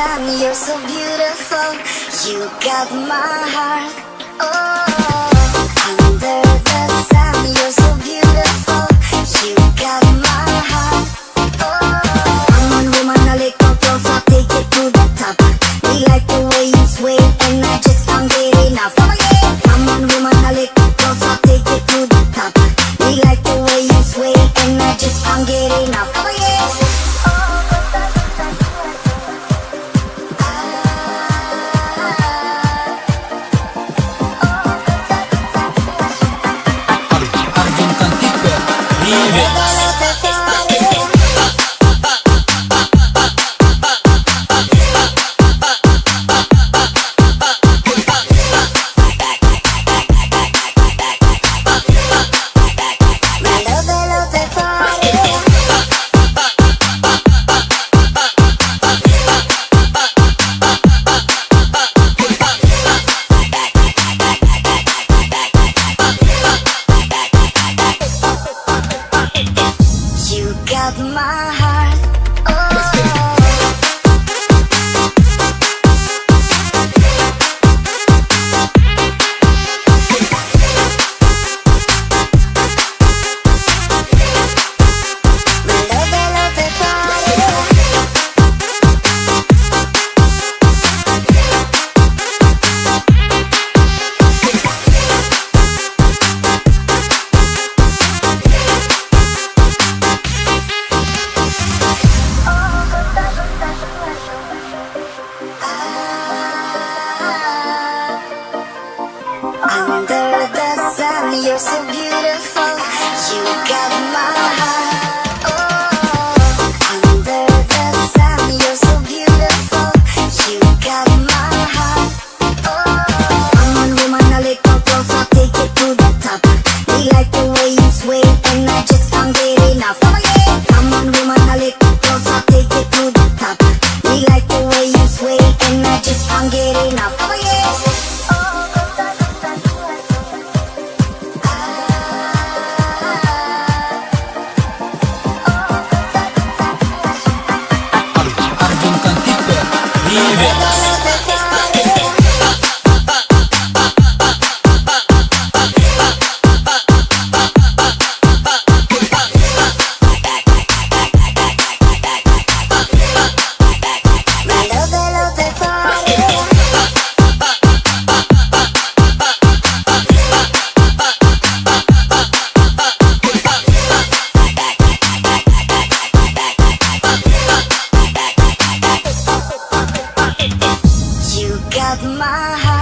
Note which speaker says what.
Speaker 1: sun, you're so beautiful. You got my heart. Oh, You're so beautiful, you got my heart. Remix got my heart